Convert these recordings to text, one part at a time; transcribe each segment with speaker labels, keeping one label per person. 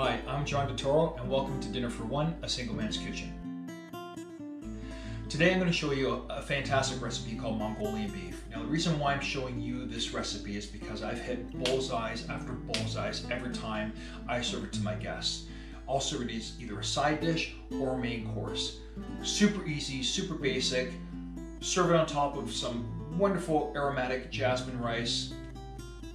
Speaker 1: Hi, I'm John DeToro and welcome to Dinner for One, a single man's kitchen. Today I'm going to show you a, a, fantastic recipe called Mongolian beef. Now the reason why I'm showing you this recipe is because I've hit bullseyes after bullseyes every time I serve it to my guests. I'll serve it as either a side dish or a main course. Super easy, super basic. Serve it on top of some wonderful aromatic jasmine rice,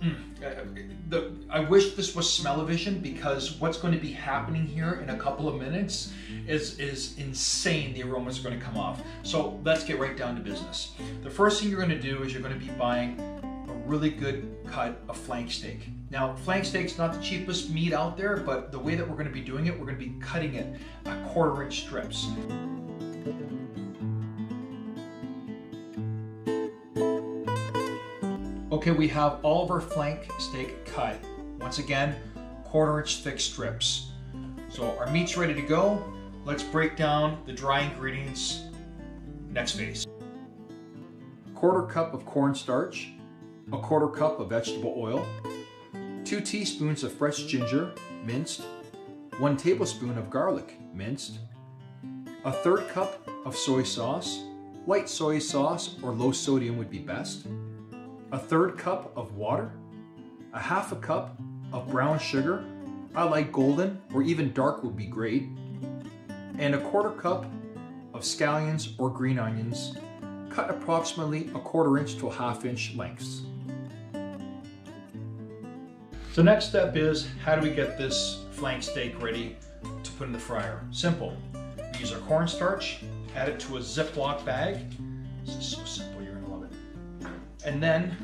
Speaker 1: Mm. The, I wish this was smell-o-vision because what's going to be happening here in a couple of minutes is, is insane. The aromas are going to come off. So let's get right down to business. The first thing you're going to do is you're going to be buying a really good cut of flank steak. Now, flank steak's not the cheapest meat out there, but the way that we're going to be doing it, we're going to be cutting it at quarter inch strips. Okay, we have all of our flank steak cut. Once again, quarter inch thick strips. So our meat's ready to go. Let's break down the dry ingredients. Next phase. Quarter cup of cornstarch, a quarter cup of vegetable oil, two teaspoons of fresh ginger, minced, one tablespoon of garlic, minced, a third cup of soy sauce, white soy sauce or low sodium would be best, a third cup of water, a half a cup of brown sugar, I like golden or even dark would be great, and a quarter cup of scallions or green onions, cut approximately a quarter inch to a half inch lengths. So next step is how do we get this flank steak ready to put in the fryer? Simple. We use our cornstarch, add it to a Ziploc bag. And then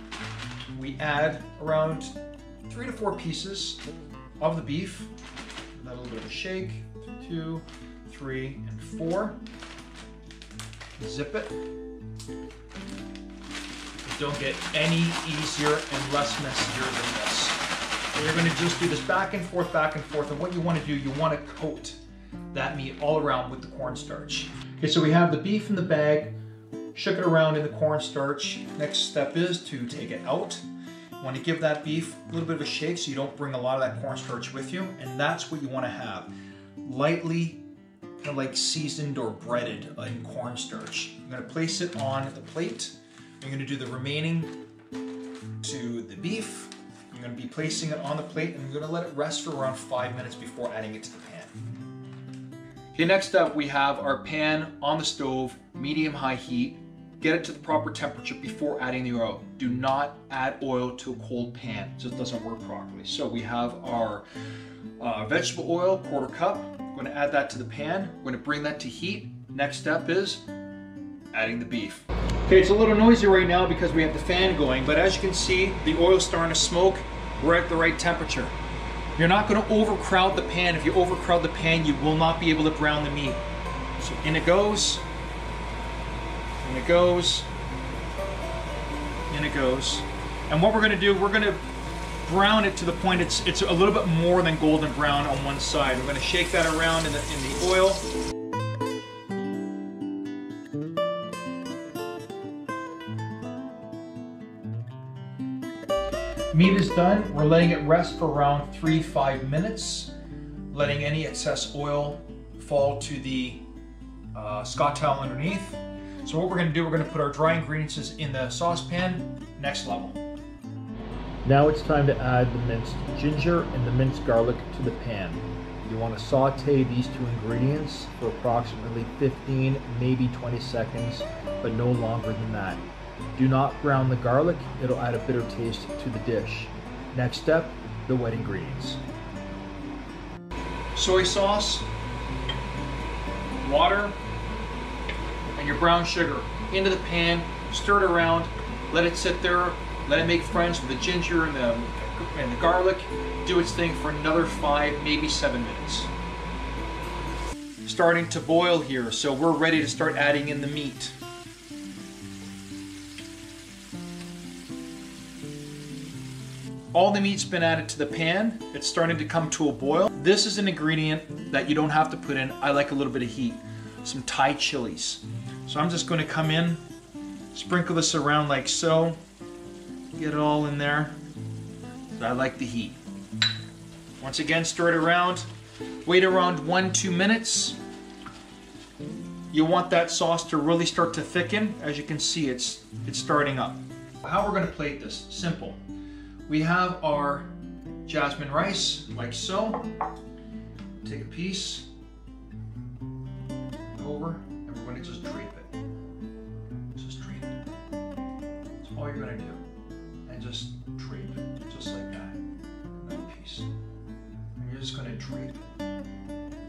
Speaker 1: we add around three to four pieces of the beef. Give that a little bit of a shake. Two, three, and four. Zip it. Don't get any easier and less messier than this. And you're gonna just do this back and forth, back and forth. And what you wanna do, you wanna coat that meat all around with the cornstarch. Okay, so we have the beef in the bag shook it around in the cornstarch. Next step is to take it out. You want to give that beef a little bit of a shake so you don't bring a lot of that cornstarch with you. And that's what you want to have. Lightly kind of like seasoned or breaded in cornstarch. I'm going to place it on the plate. I'm going to do the remaining to the beef. I'm going to be placing it on the plate and I'm going to let it rest for around five minutes before adding it to the pan. Okay, next up we have our pan on the stove, medium high heat. Get it to the proper temperature before adding the oil. Do not add oil to a cold pan. It just doesn't work properly. So we have our uh, vegetable oil, quarter cup. I'm to add that to the pan. We're to bring that to heat. Next step is adding the beef. Okay, it's a little noisy right now because we have the fan going, but as you can see, the oil's starting to smoke. We're at the right temperature. You're not going to overcrowd the pan. If you overcrowd the pan, you will not be able to brown the meat. So in it goes. And it goes. And it goes. And what we're going to do, we're going to brown it to the point it's it's a little bit more than golden brown on one side. We're going to shake that around in the, in the oil. Meat is done. We're letting it rest for around three, five minutes, letting any excess oil fall to the uh, scotch towel underneath. So what we're going to do, we're going to put our dry ingredients in the saucepan, next level.
Speaker 2: Now it's time to add the minced ginger and the minced garlic to the pan. You want to saute these two ingredients for approximately 15, maybe 20 seconds, but no longer than that. Do not brown the garlic, it'll add a bitter taste to the dish. Next step, the wet ingredients.
Speaker 1: Soy sauce, water, and your brown sugar into the pan, stir it around, let it sit there, let it make friends with the ginger and the, and the garlic, do its thing for another five, maybe seven minutes. Starting to boil here, so we're ready to start adding in the meat. All the meat's been added to the pan. It's starting to come to a boil. This is an ingredient that you don't have to put in. I like a little bit of heat. Some Thai chilies. So I'm just going to come in, sprinkle this around like so, get it all in there. I like the heat. Once again, stir it around. Wait around one, two minutes. You want that sauce to really start to thicken. As you can see, it's, it's starting up. How we're gonna plate this, simple. We have our jasmine rice, like so. Take a piece, over, and we're gonna just drape it. You're gonna do. And just drape just like that. Another piece. And you're just gonna drape it.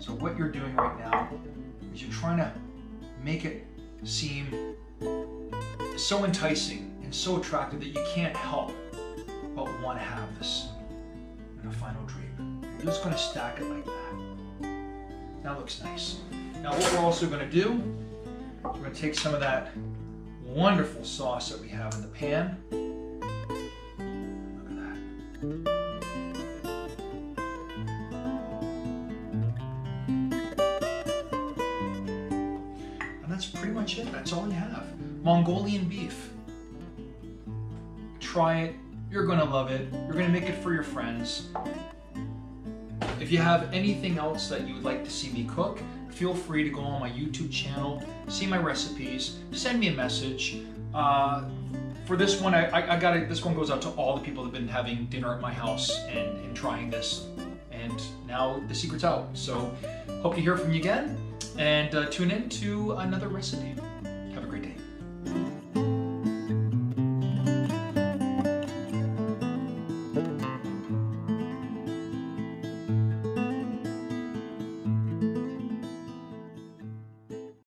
Speaker 1: So what you're doing right now is you're trying to make it seem so enticing and so attractive that you can't help but want to have this in a final drape. You're just going to stack it like that. That looks nice. Now what we're also going to do we're going to take some of that wonderful sauce that we have in the pan. Look at that. And that's pretty much it. That's all you have. Mongolian beef. Try it. You're going to love it. You're going to make it for your friends. If you have anything else that you would like to see me cook, feel free to go on my YouTube channel, see my recipes, send me a message. Uh, for this one, I, I, got it. This one goes out to all the people that have been having dinner at my house and, and trying this. And now the secret's out. So hope to hear from you again and uh, tune in to another recipe.